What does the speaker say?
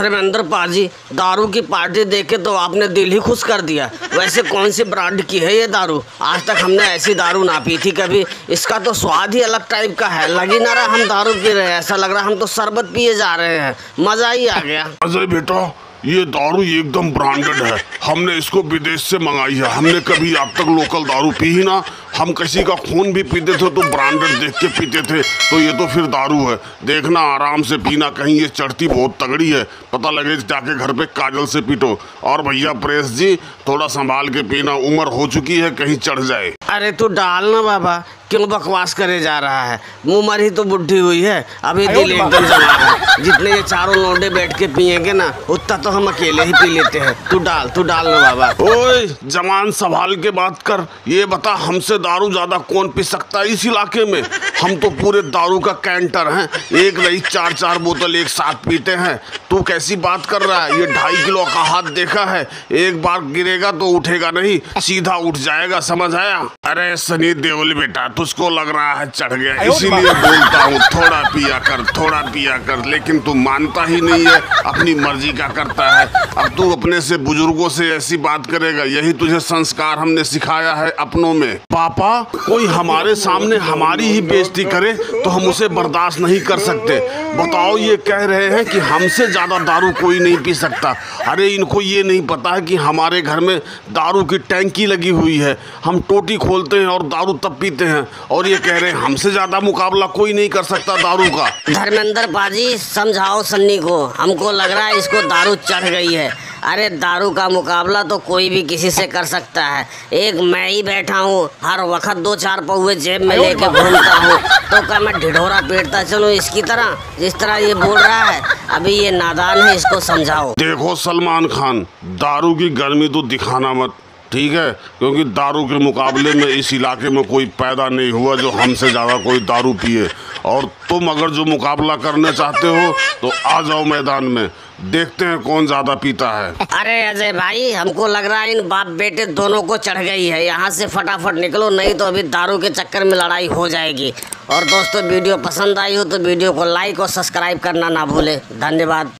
धर्मेंद्र पाजी, दारू की पार्टी देख तो आपने दिल ही खुश कर दिया। वैसे कौन सी ब्रांड की है ये दारू? आज तक हमने ऐसी दारू ना पी थी कभी। इसका तो स्वाद ही अलग टाइप का है। लगी ना रहा हम दारू पी रहे हैं। ऐसा लग रहा हम तो शरबत पिए जा रहे हैं। मज़ा ही आ गया। अजय बेटा, ये दारू एकदम ब्रांडेड है। हमने इसको विदेश से मंगाई है। हमने कभी अब तक लोकल दारू पी ही ना। हम किसी का खून भी पीते थे तो ब्रांडेड देख के पीते थे। तो ये तो फिर दारू है। देखना आराम से पीना कहीं ये चढ़ती बहुत तगड़ी है। पता लगे जाके घर पे काजल से पीटो। और भैया प्रेस जी थोड़ा संभाल के पीना उम्र हो चुकी है कहीं चढ़ जाए। अरे तू डाल ना बाबा क्यों बकवास करे जा रहा है? उम्र ही तो बुढ़ी हुई है। अभी दिल एकदम जमा है। जितने ये चारों लौंडे बैठ के पियेंगे ना उतना तो हम अकेले ही पी लेते हैं। तू डाल तू डाल ना बाबा। ओए जमान संभाल के बात कर। ये बता हमसे दारू ज़्यादा कौन पी सकता है इस इलाके में? हम तो पूरे दारू का कैंटर हैं। एक नहीं, चार चार बोतल एक साथ पीते हैं। तू कैसी बात कर रहा है? ये ढाई किलो का हाथ देखा है। एक बार गिरेगा तो उठेगा नहीं, सीधा उठ जाएगा, समझ आया? अरे सनी देओल बेटा तुझको लग रहा है चढ़ गया। इसीलिए बोलता हूँ थोड़ा पिया कर थोड़ा पिया कर लेकिन तू मानता ही नहीं है अपनी मर्ज़ी का करता है। अब तू अपने से बुज़ुर्गों से ऐसी बात करेगा यही तुझे संस्कार हमने सिखाया है अपनों में। पापा कोई हमारे सामने हमारी ही बेइज्जती करे तो हम उसे बर्दाश्त नहीं कर सकते। बताओ ये कह रहे हैं कि हमसे ज़्यादा दारू कोई नहीं पी सकता। अरे इनको ये नहीं पता है कि हमारे घर में दारू की टैंकी लगी हुई है। हम टोटी खोलते हैं और दारू तब पीते हैं। और ये कह रहे हैं हमसे ज़्यादा मुकाबला कोई नहीं कर सकता दारू का। धर्मेंद्र पाजी समझाओ सन्नी को। हमको लग रहा है इसको दारू चढ़ गई है। अरे दारू का मुकाबला तो कोई भी किसी से कर सकता है। एक मैं ही बैठा हूँ हर वक्त दो चार पौवे जेब में लेके घूमता हूँ। तो क्या मैं ढिढोरा पेटता चलूँ इसकी तरह? जिस तरह ये बोल रहा है अभी ये नादान है इसको समझाओ। देखो सलमान खान दारू की गर्मी तो दिखाना मत। ठीक है? क्योंकि दारू के मुकाबले में इस इलाके में कोई पैदा नहीं हुआ जो हमसे ज़्यादा कोई दारू पिए। और तुम अगर जो मुकाबला करना चाहते हो तो आ जाओ मैदान में। देखते हैं कौन ज़्यादा पीता है। अरे अजय भाई, हमको लग रहा है इन बाप बेटे दोनों को चढ़ गई है। यहाँ से फटाफट निकलो, नहीं तो अभी दारू के चक्कर में लड़ाई हो जाएगी। और दोस्तों, वीडियो पसंद आई हो तो वीडियो को लाइक और सब्सक्राइब करना ना भूले। धन्यवाद।